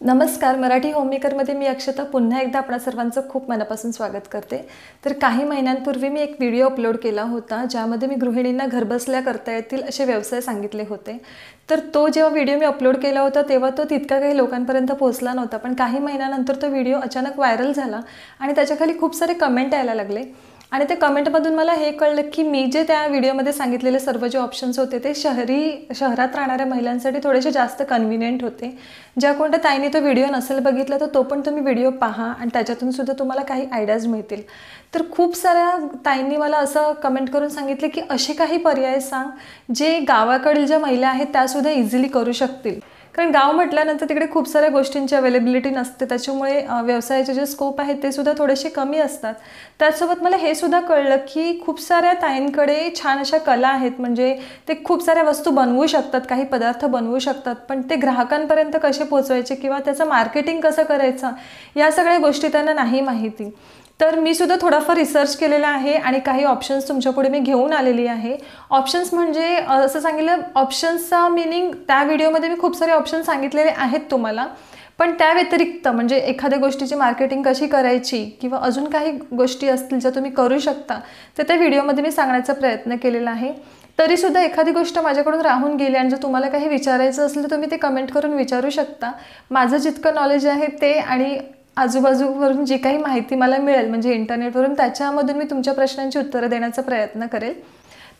नमस्कार मराठी होममेकरमध्ये मी अक्षता. पुन्हा एकदा आपणा सर्वांचं खूप मनापासून स्वागत करते. तर काही महिन्यांपूर्वी मी एक व्हिडिओ अपलोड केला होता ज्यामध्ये मी गृहिणींना घरबसल्या करता येतील असे व्यवसाय सांगितले होते. तर तो जेव्हा व्हिडिओ मी अपलोड केला होता तेव्हा तो तितका काही लोकांपर्यंत पोहोचला नव्हता. पण काही महिन्यानंतर तो व्हिडिओ अचानक व्हायरल झाला आणि त्याच्याखाली खूप सारे कमेंट यायला लागले. आणि त्या कमेंटमधून मला हे कळलं की मी जे त्या व्हिडिओमध्ये सांगितलेले सर्व जे ऑप्शन्स होते ते शहरी शहरात राहणाऱ्या महिलांसाठी थोडेसे जास्त कन्व्हिनियंट होते. ज्या कोणत्या ताईने तो व्हिडिओ नसेल बघितला तर तो पण तुम्ही व्हिडिओ पहा आणि त्याच्यातून सुद्धा तुम्हाला काही आयडियाज मिळतील. तर खूप साऱ्या ताईंनी मला असं कमेंट करून सांगितले की असे काही पर्याय सांग जे गावाकडील ज्या महिला आहेत त्यासुद्धा इझिली करू शकतील. कारण गाव म्हटल्यानंतर तिकडे खूप साऱ्या गोष्टींची अवेलेबिलिटी नसते. त्याच्यामुळे व्यवसायाचे जे स्कोप आहेत ते सुद्धा थोडेसे कमी असतात. त्याचसोबत मला हे सुद्धा कळलं की खूप साऱ्या ताईंकडे छान अशा कला आहेत. म्हणजे ते खूप साऱ्या वस्तू बनवू शकतात काही पदार्थ बनवू शकतात. पण ते ग्राहकांपर्यंत कसे पोचवायचे किंवा त्याचं मार्केटिंग कसं करायचं या सगळ्या गोष्टी त्यांना नाही माहिती. तर मी सुद्धा थोडाफार रिसर्च केलेला आहे आणि काही ऑप्शन्स तुमच्यापुढे मी घेऊन आलेली आहे. ऑप्शन्स म्हणजे असं सांगितलं ऑप्शन्सचा मिनिंग त्या व्हिडिओमध्ये मी खूप सारे ऑप्शन सांगितलेले आहेत तुम्हाला. पण त्या व्यतिरिक्त म्हणजे एखाद्या गोष्टीची मार्केटिंग कशी करायची किंवा अजून काही गोष्टी असतील ज्या तुम्ही करू शकता तर त्या व्हिडिओमध्ये मी सांगण्याचा प्रयत्न केलेला आहे. तरीसुद्धा एखादी गोष्ट माझ्याकडून राहून गेली आणि जर तुम्हाला काही विचारायचं असेल तर तुम्ही ते कमेंट करून विचारू शकता. माझं जितकं नॉलेज आहे ते आणि आजूबाजूवरून जी काही माहिती मला मिळेल म्हणजे इंटरनेटवरून त्याच्यामधून मी तुमच्या प्रश्नांची उत्तरं देण्याचा प्रयत्न करेल.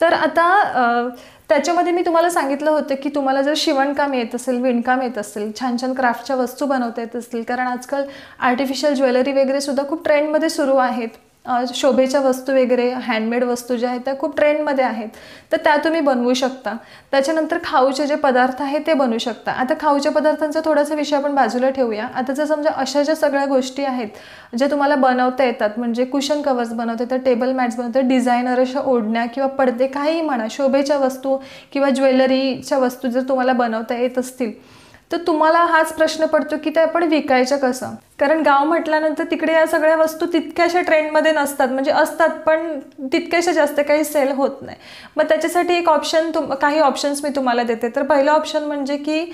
तर आता त्याच्यामध्ये मी तुम्हाला सांगितलं होतं की तुम्हाला जर शिवणकाम येत असेल विणकाम येत असेल छान छान क्राफ्टच्या वस्तू बनवता येत असतील कारण आजकाल आर्टिफिशियल ज्वेलरी वगैरे सुद्धा खूप ट्रेंडमध्ये सुरू आहेत. शोभेच्या वस्तू वगैरे हँडमेड वस्तू ज्या आहेत त्या खूप ट्रेंडमध्ये आहेत. तर त्या तुम्ही बनवू शकता. त्याच्यानंतर खाऊचे जे पदार्थ आहेत ते बनवू शकता. आता खाऊच्या पदार्थांचा थोडासा विषय आपण बाजूला ठेवूया. आता जर समजा अशा ज्या सगळ्या गोष्टी आहेत ज्या तुम्हाला बनवता येतात म्हणजे कुशन कवर्स बनवता येतात टेबल मॅट्स बनवतात डिझायनर अशा ओढण्या किंवा पडदे काहीही म्हणा शोभेच्या वस्तू किंवा ज्वेलरीच्या वस्तू जर तुम्हाला बनवता येत असतील तर तुम्हाला हाच प्रश्न पडतो की ते आपण विकायचं कसं? कारण गाव म्हटल्यानंतर तिकडे या सगळ्या वस्तू तितक्याशा ट्रेंडमध्ये नसतात. म्हणजे असतात पण तितक्याशा जास्त काही सेल होत नाही. मग त्याच्यासाठी एक ऑप्शन तुम काही ऑप्शन्स मी तुम्हाला देते. तर पहिलं ऑप्शन म्हणजे की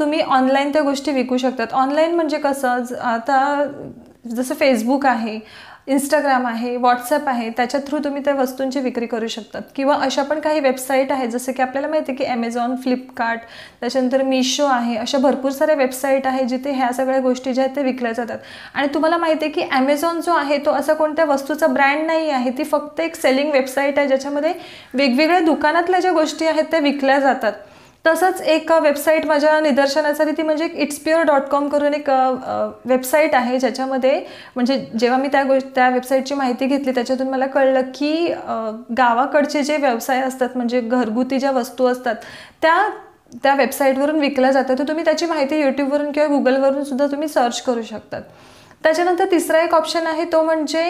तुम्ही ऑनलाईन त्या गोष्टी विकू शकतात. ऑनलाईन म्हणजे कसं? आता जसं फेसबुक आहे इंस्टाग्राम आहे व्हॉट्सअप आहे त्याच्या थ्रू तुम्ही त्या वस्तूंची विक्री करू शकतात. किंवा अशा पण काही वेबसाईट आहेत जसं की आपल्याला माहिती आहे की ॲमेझॉन फ्लिपकार्ट त्याच्यानंतर मिशो आहे अशा भरपूर साऱ्या वेबसाईट आहे जिथे ह्या सगळ्या गोष्टी ज्या आहेत त्या विकल्या जातात. आणि तुम्हाला माहिती आहे की ॲमेझॉन जो आहे तो असा कोणत्या वस्तूचा ब्रँड नाही आहे ती फक्त एक सेलिंग वेबसाईट आहे ज्याच्यामध्ये वेगवेगळ्या दुकानातल्या ज्या गोष्टी आहेत त्या विकल्या जातात. तसंच एक वेबसाईट माझ्या निदर्शनास आली ती म्हणजे इट्स प्युअर डॉट कॉम करून एक वेबसाईट आहे ज्याच्यामध्ये म्हणजे जेव्हा मी त्या गोष्ट त्या वेबसाईटची माहिती घेतली त्याच्यातून मला कळलं की गावाकडचे जे व्यवसाय असतात म्हणजे घरगुती ज्या वस्तू असतात त्या त्या वेबसाईटवरून विकल्या जातात. तर तुम्ही त्याची माहिती यूट्यूबवरून किंवा गुगलवरून सुद्धा तुम्ही सर्च करू शकतात. त्याच्यानंतर तिसरा एक ऑप्शन आहे तो म्हणजे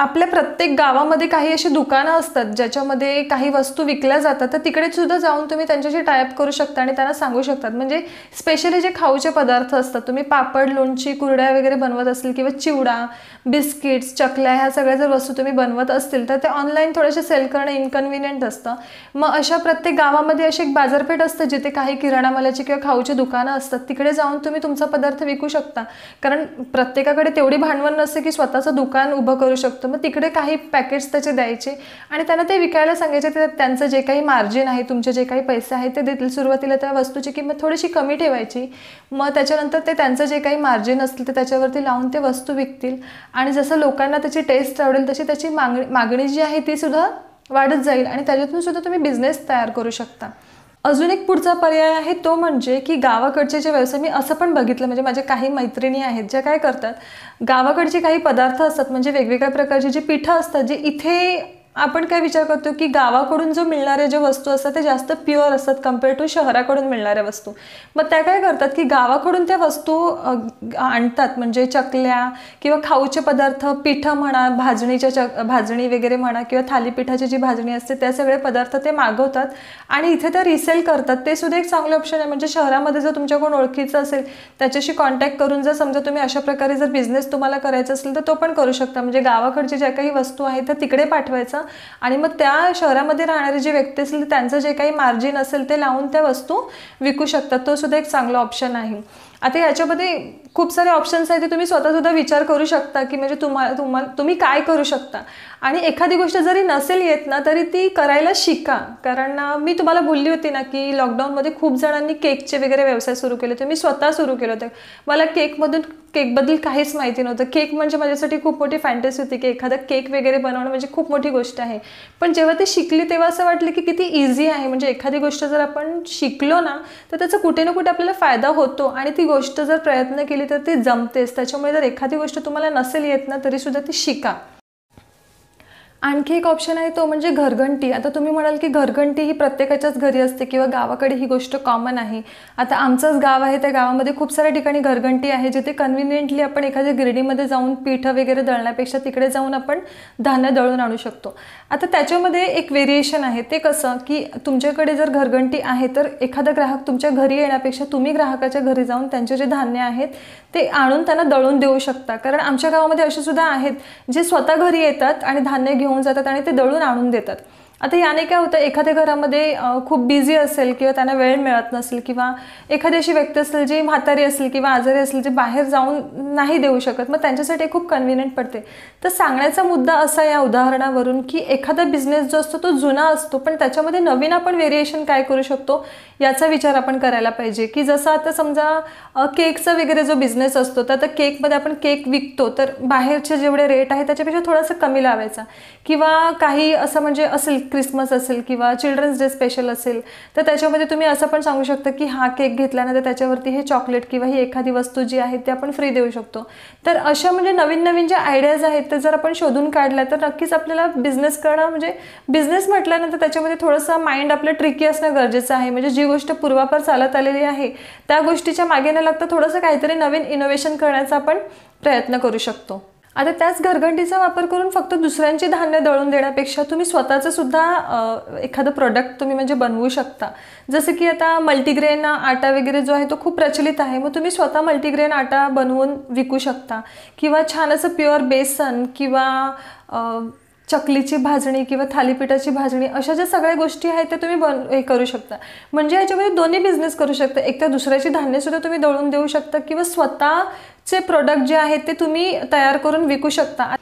आपल्या प्रत्येक गावामध्ये काही अशी दुकानं असतात ज्याच्यामध्ये काही वस्तू विकल्या जातात तर तिकडे सुद्धा जाऊन तुम्ही त्यांच्याशी टायअप करू शकता आणि त्यांना सांगू शकतात. म्हणजे स्पेशली जे खाऊचे पदार्थ असतात तुम्ही पापड लोणची कुरड्या वगैरे बनवत असेल किंवा चिवडा बिस्किट्स चकल्या ह्या सगळ्या जर वस्तू तुम्ही बनवत असतील तर ते ऑनलाईन थोडेसे सेल करणं इनकन्व्हिनियंट असतं. मग अशा प्रत्येक गावामध्ये अशी एक बाजारपेठ असते जिथे काही किराणा मालाची किंवा खाऊची दुकानं असतात. तिकडे जाऊन तुम्ही तुमचा पदार्थ विकू शकता. कारण प्रत्येकाकडे तेवढी भांडवल नसते की स्वतःचं दुकान उभं करू शकतो. मग तिकडे काही पॅकेट्स त्याचे द्यायचे. आणि त्यांना ते विकायला सांगायचे तर त्यांचं जे काही मार्जिन आहे तुमचे जे काही पैसे आहेत ते देतील. सुरुवातीला त्या वस्तूची किंमत थोडीशी कमी ठेवायची. मग त्याच्यानंतर ते त्यांचं जे काही मार्जिन असतील ते त्याच्यावरती लावून ते वस्तू विकतील. आणि जसं लोकांना त्याची टेस्ट आवडेल तशी त्याची मागणी मागणी जी आहे ती सुद्धा वाढत जाईल. आणि त्याच्यातून सुद्धा तुम्ही बिझनेस तयार करू शकता. अजून एक पुढचा पर्याय आहे तो म्हणजे की गावाकडचे जे व्यवसाय मी असं पण बघितलं म्हणजे माझ्या काही मैत्रिणी आहेत ज्या काय करतात गावाकडचे काही पदार्थ असतात म्हणजे वेगवेगळ्या प्रकारची जी पिठं असतात जे इथे आपण काय विचार करतो की गावाकडून जो मिळणाऱ्या ज्या वस्तू असतात ते जास्त प्युअर असतात कंपेअर टू शहराकडून मिळणाऱ्या वस्तू. मग त्या काय करतात की गावाकडून त्या वस्तू आणतात. म्हणजे चकल्या किंवा खाऊचे पदार्थ पिठं म्हणा भाजणीच्या चक भाजणी वगैरे म्हणा किंवा थालीपीठाची जी भाजणी असते त्या सगळे पदार्थ ते मागवतात. आणि इथे त्या रिसेल करतात. ते सुद्धा एक चांगलं ऑप्शन आहे. म्हणजे शहरामध्ये जर तुमच्या कोण ओळखीचं असेल त्याच्याशी कॉन्टॅक्ट करून जर समजा तुम्ही अशा प्रकारे जर बिझनेस तुम्हाला करायचा असेल तर तो पण करू शकता. म्हणजे गावाकडची ज्या काही वस्तू आहेत त्या तिकडे पाठवायचा. करायचा आणि मग त्या शहरामध्ये राहणारे जे व्यक्ती असतील त्यांचं जे काही मार्जिन असेल ते लावून त्या वस्तू विकू शकतात. तो सुद्धा एक चांगला ऑप्शन आहे. आता याच्यामध्ये खूप सारे ऑप्शन्स आहेत ते तुम्ही स्वतःसुद्धा विचार करू शकता की म्हणजे तुम्हाला तुम्हाला तुम्ही काय करू शकता. आणि एखादी गोष्ट जरी नसेल येत ना तरी ती करायला शिका. कारण मी तुम्हाला बोलली होती ना की लॉकडाऊनमध्ये खूप जणांनी केकचे वगैरे व्यवसाय सुरू केले होते. मी स्वतः सुरू केले होते. मला केकमधून केकबद्दल काहीच माहिती नव्हतं. केक म्हणजे माझ्यासाठी खूप मोठी फॅन्टसी होती की एखादा केक वगैरे बनवणं म्हणजे खूप मोठी गोष्ट आहे. पण जेव्हा ते शिकली तेव्हा असं वाटलं की किती इझी आहे. म्हणजे एखादी गोष्ट जर आपण शिकलो ना तर त्याचा कुठे ना कुठे आपल्याला फायदा होतो. आणि ती गोष्ट जर प्रयत्न केली तर ती जमतेच. त्याच्यामुळे जर एखादी गोष्ट तुम्हाला नसेल येत ना तरीसुद्धा ती शिका. आणखी एक ऑप्शन आहे तो म्हणजे घरघंटी. आता तुम्ही म्हणाल की घरघंटी ही प्रत्येकाच्याच घरी असते किंवा गावाकडे ही गोष्ट कॉमन आहे. आता आमचंच गाव आहे त्या गावामध्ये खूप साऱ्या ठिकाणी घरघंटी आहे जिथे कन्व्हिनियंटली आपण एखाद्या गिरणीमध्ये जाऊन पिठं वगैरे दळण्यापेक्षा तिकडे जाऊन आपण धान्य दळून आणू शकतो. आता त्याच्यामध्ये एक व्हेरिएशन आहे ते कसं की तुमच्याकडे जर घरघंटी आहे तर एखादा ग्राहक तुमच्या घरी येण्यापेक्षा तुम्ही ग्राहकाच्या घरी जाऊन त्यांचे जे धान्य आहेत ते आणून त्यांना दळून देऊ शकता. कारण आमच्या गावामध्ये असे सुद्धा आहेत जे स्वतः घरी येतात आणि धान्य घेऊन घेऊन जातात आणि ते दळून आणून देतात. आता याने काय होतं एखाद्या घरामध्ये खूप बिझी असेल किंवा त्यांना वेळ मिळत नसेल किंवा एखादी अशी व्यक्ती असेल जी म्हातारी असेल किंवा आजारी असेल जे बाहेर जाऊन नाही देऊ शकत मग त्यांच्यासाठी खूप कन्व्हिनियंट पडते. तर सांगण्याचा मुद्दा असा या उदाहरणावरून की एखादा बिझनेस जो असतो तो जुना असतो पण त्याच्यामध्ये नवीन आपण व्हेरिएशन काय करू शकतो याचा विचार आपण करायला पाहिजे. की जसं आता समजा केकचा वगैरे जो बिझनेस असतो तर आता केकमध्ये आपण केक विकतो तर बाहेरचे जेवढे रेट आहे त्याच्यापेक्षा थोडासा कमी लावायचा. किंवा काही असं म्हणजे असेल क्रिसमस असेल किंवा चिल्ड्रन्स डे स्पेशल असेल तर त्याच्यामध्ये तुम्ही असं पण सांगू शकता की हा केक घेतल्यानंतर त्याच्यावरती हे चॉकलेट किंवा ही एखादी वस्तू जी आहे ती आपण फ्री देऊ शकतो. तर अशा म्हणजे नवीन नवीन ज्या आयडियाज आहेत ते जर आपण शोधून काढल्या तर नक्कीच आपल्याला बिझनेस करणं म्हणजे बिझनेस म्हटल्यानंतर त्याच्यामध्ये थोडंसं माइंड आपलं ट्रिकी असणं गरजेचं आहे. म्हणजे जी गोष्ट पूर्वापार चालत आलेली आहे त्या गोष्टीच्या मागे न लागता थोडंसं काहीतरी नवीन इनोव्हेशन करण्याचा आपण प्रयत्न करू शकतो. आता त्याच घरघंटीचा वापर करून फक्त दुसऱ्यांची धान्य दळून देण्यापेक्षा तुम्ही स्वतःचं सुद्धा एखादं प्रोडक्ट तुम्ही म्हणजे बनवू शकता. जसं की आता मल्टीग्रेन आटा वगैरे जो आहे तो खूप प्रचलित आहे. मग तुम्ही स्वतः मल्टीग्रेन आटा बनवून विकू शकता. किंवा छान असं प्युअर बेसन किंवा चकलीची भाजणी किंवा थालीपीठाची भाजणी अशा ज्या सगळ्या गोष्टी आहेत त्या तुम्ही बन हे करू शकता. म्हणजे याच्यामध्ये दोन्ही बिझनेस करू शकता. एक तर दुसऱ्याची धान्यसुद्धा तुम्ही दळून देऊ शकता किंवा स्वतःचे प्रोडक्ट जे आहेत ते तुम्ही तयार करून विकू शकता.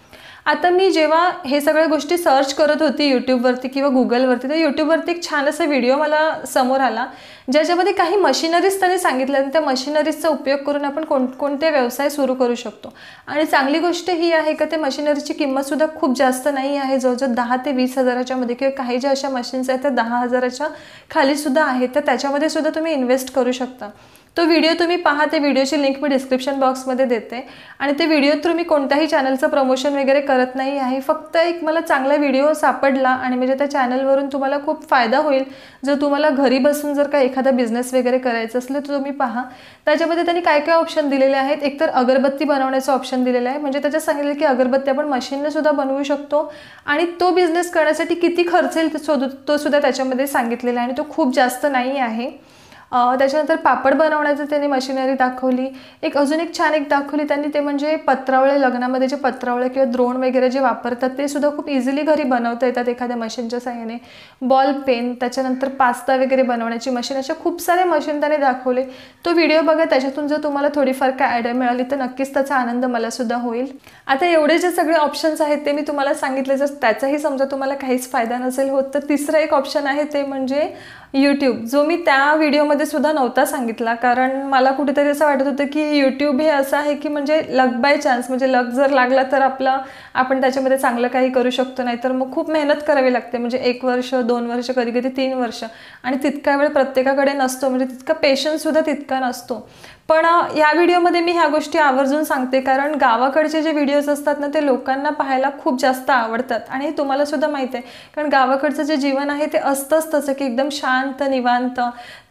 आता मी जेव्हा हे सगळ्या गोष्टी सर्च करत होती यूट्यूबवरती किंवा गुगलवरती तर यूट्यूबवरती एक छान असा व्हिडिओ मला समोर आला. ज्याच्यामध्ये काही मशिनरीज त्यांनी सांगितल्या आणि त्या मशिनरीजचा उपयोग करून आपण कोण कोणते व्यवसाय सुरू करू शकतो. आणि चांगली गोष्ट ही आहे का ते मशिनरीची किंमतसुद्धा खूप जास्त नाही आहे. जवळजवळ दहा ते वीस हजाराच्यामध्ये किंवा काही ज्या अशा मशीन्स आहेत त्या दहा हजाराच्या खालीसुद्धा आहेत. तर त्याच्यामध्ये सुद्धा तुम्ही इन्व्हेस्ट करू शकता. तो व्हिडिओ तुम्ही पहा ते व्हिडिओची लिंक मी डिस्क्रिप्शन बॉक्समध्ये देते. आणि ते व्हिडिओ थ्रू मी कोणत्याही चॅनलचं प्रमोशन वगैरे करत नाही आहे. फक्त एक मला चांगला व्हिडिओ सापडला आणि म्हणजे त्या चॅनलवरून तुम्हाला खूप फायदा होईल. जर तुम्हाला घरी बसून जर का एखादा बिझनेस वगैरे करायचं असलं तर तुम्ही पहा. त्याच्यामध्ये त्यांनी काय काय ऑप्शन दिलेले आहेत? एकतर अगरबत्ती बनवण्याचं ऑप्शन दिलेलं आहे. म्हणजे त्याच्यात सांगितलं की अगरबत्ती आपण मशीनने सुद्धा बनवू शकतो. आणि तो बिझनेस करण्यासाठी किती खर्च येईल तो सुद्धा त्याच्यामध्ये सांगितलेला आहे आणि तो खूप जास्त नाही आहे. त्याच्यानंतर पापड बनवण्याचं त्यांनी मशिनरी दाखवली. एक अजून एक छान एक दाखवली त्यांनी ते म्हणजे पत्रावळे लग्नामध्ये जे पत्रावळे किंवा द्रोण वगैरे जे वापरतात ते सुद्धा खूप इझिली घरी बनवता येतात एखाद्या मशीनच्या साह्याने बॉल पेन त्याच्यानंतर पास्ता वगैरे बनवण्याची मशीन अशा खूप सारे मशीन त्याने दाखवले. तो व्हिडिओ बघा त्याच्यातून जर तुम्हाला थोडीफार काय आयडिया मिळाली तर नक्कीच त्याचा आनंद मला सुद्धा होईल. आता एवढे जे सगळे ऑप्शन्स आहेत ते मी तुम्हाला सांगितले. जर त्याचाही समजा तुम्हाला काहीच फायदा नसेल होत तर तिसरं एक ऑप्शन आहे ते म्हणजे यूट्यूब जो मी त्या व्हिडिओमध्ये सुद्धा नव्हता सांगितला. कारण मला कुठेतरी असं वाटत होतं की यूट्यूब हे असं आहे की म्हणजे लक बाय चान्स म्हणजे लक जर लागला तर आपलं आपण त्याच्यामध्ये चांगलं काही करू शकतो नाही तर मग खूप मेहनत करावी लागते. म्हणजे एक वर्ष दोन वर्ष कधी कधी तीन वर्ष. आणि तितका वेळ प्रत्येकाकडे नसतो. म्हणजे तितका पेशन्ससुद्धा तितका नसतो. पण या व्हिडिओमध्ये मी ह्या गोष्टी आवर्जून सांगते. कारण गावाकडचे जे व्हिडिओज असतात ना ते लोकांना पाहायला खूप जास्त आवडतात. आणि तुम्हाला सुद्धा माहीत आहे. कारण गावाकडचं जे जीवन आहे ते असतंच तसं की एकदम शांत निवांत.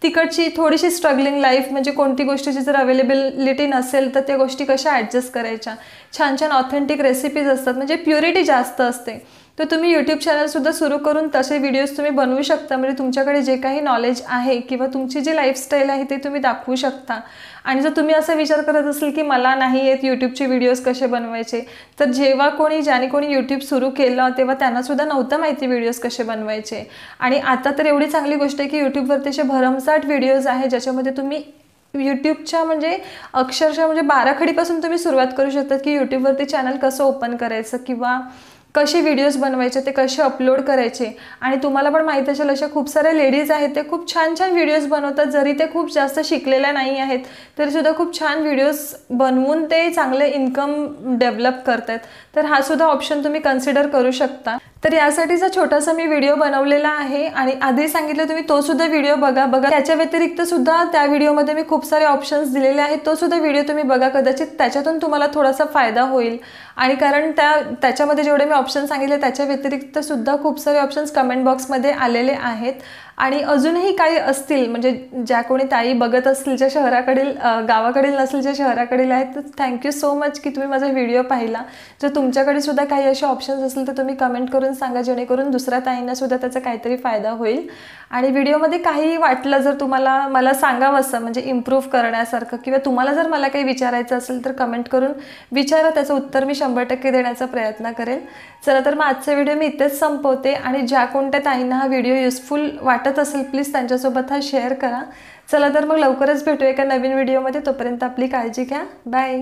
तिकडची थोडीशी स्ट्रगलिंग लाईफ म्हणजे कोणती गोष्टीची जर अवेलेबिलिटी नसेल तर त्या गोष्टी कशा ॲडजस्ट करायच्या? छान छान ऑथेंटिक रेसिपीज असतात. म्हणजे प्युरिटी जास्त असते. तर तुम्ही यूट्यूब चॅनलसुद्धा सुरू करून तसे व्हिडिओज तुम्ही बनवू शकता. म्हणजे तुमच्याकडे जे काही नॉलेज आहे किंवा तुमची जी लाईफस्टाईल आहे ते तुम्ही दाखवू शकता. आणि जर तुम्ही असा विचार करत असेल की मला नाही येत यूट्यूबचे व्हिडिओज कसे बनवायचे तर जेव्हा कोणी ज्याने कोणी यूट्यूब सुरू केलं तेव्हा त्यांनासुद्धा नव्हतं माहिती व्हिडिओज कसे बनवायचे. आणि आता तर एवढी चांगली गोष्ट आहे की यूट्यूबवरती असे भरमसाठ व्हिडिओज आहे ज्याच्यामध्ये तुम्ही यूट्यूबच्या म्हणजे अक्षरशः म्हणजे बाराखडीपासून तुम्ही सुरुवात करू शकता की यूट्यूबवरती चॅनल कसं ओपन करायचं किंवा कसे व्हिडिओज बनवायचे ते कसे अपलोड करायचे आणि तुम्हाला पण माहीत असेल अशा खूप साऱ्या लेडीज आहेत ते खूप छान छान व्हिडिओज बनवतात. जरी ते खूप जास्त शिकलेल्या नाही आहेत तरीसुद्धा खूप छान व्हिडिओज बनवून ते चांगले इन्कम डेव्हलप करतात तर हा सुद्धा ऑप्शन तुम्ही कन्सिडर करू शकता. तर यासाठीचा छोटासा मी व्हिडिओ बनवलेला आहे आणि आधी सांगितलं तुम्ही तो सुद्धा व्हिडिओ बघा. बघा त्याच्या व्यतिरिक्त सुद्धा त्या व्हिडिओमध्ये मी खूप सारे ऑप्शन्स दिलेले आहेत. तो सुद्धा व्हिडिओ तुम्ही बघा कदाचित. त्याच्यातून तुम्हाला थोडासा फायदा होईल. आणि कारण त्या त्याच्यामध्ये जेवढे मी ऑप्शन सांगितले त्याच्या व्यतिरिक्त सुद्धा खूप सारे ऑप्शन्स कमेंट बॉक्समध्ये आलेले आहेत. आणि अजूनही काही असतील म्हणजे ज्या कोणी ताई बघत असतील ज्या शहराकडील गावाकडील नसेल ज्या शहराकडील आहेत तर थँक्यू सो मच की तुम्ही माझा व्हिडिओ पाहिला. जर तुमच्याकडे सुद्धा काही असे ऑप्शन्स असतील तर तुम्ही कमेंट करून सांगा जेणेकरून दुसऱ्या ताईंना सुद्धा त्याचा काहीतरी फायदा होईल. आणि व्हिडिओमध्ये काही वाटलं जर तुम्हाला मला सांगावं असं म्हणजे इम्प्रूव्ह करण्यासारखं किंवा तुम्हाला जर मला काही विचारायचं असेल तर कमेंट करून विचारा त्याचं उत्तर मी शंभर टक्के देण्याचा प्रयत्न करेल. चला तर मग आजचा व्हिडिओ मी इथेच संपवते आणि ज्या कोणत्या ताईंना हा व्हिडिओ युजफुल वाटत असेल प्लीज त्यांच्यासोबत हा शेअर करा. चला तर मग लवकरच भेटू एका नवीन व्हिडिओमध्ये तोपर्यंत आपली काळजी घ्या. बाय